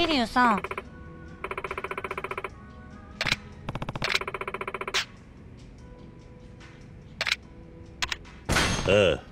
桐生さん。ああ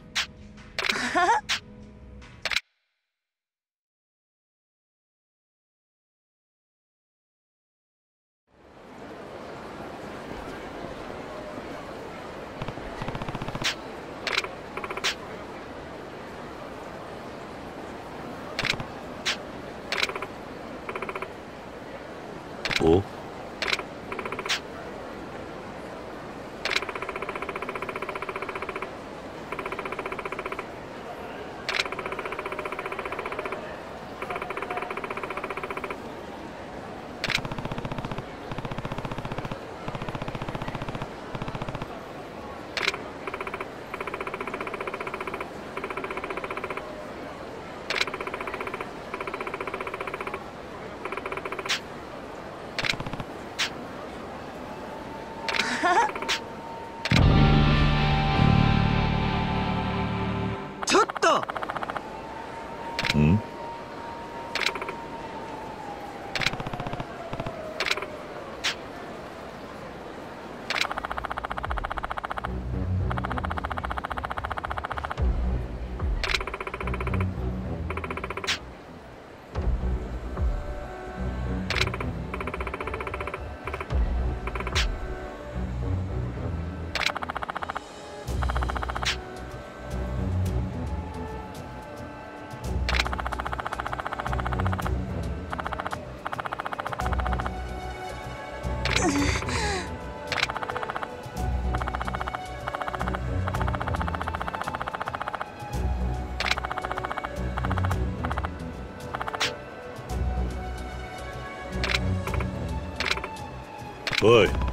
Oi.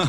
Oi,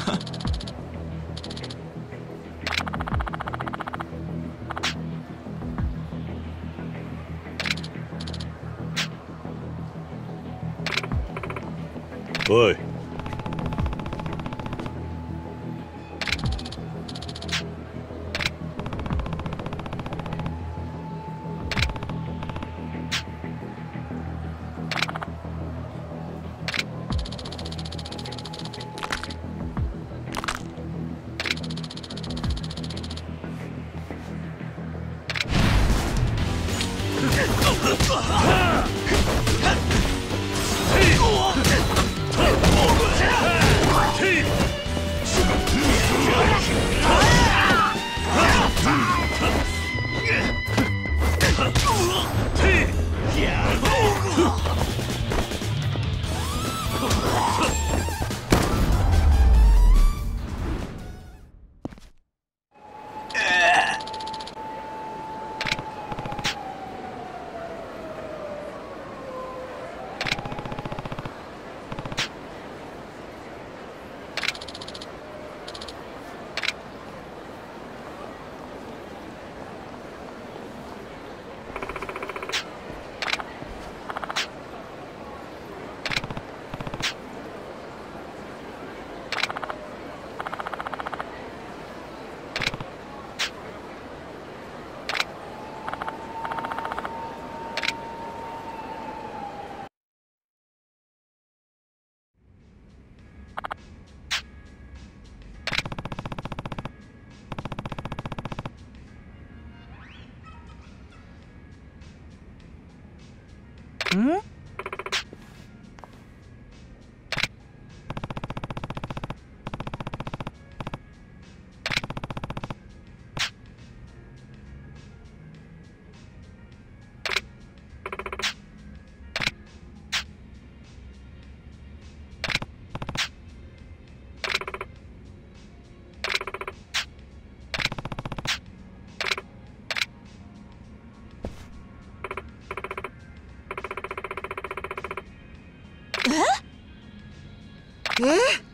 え？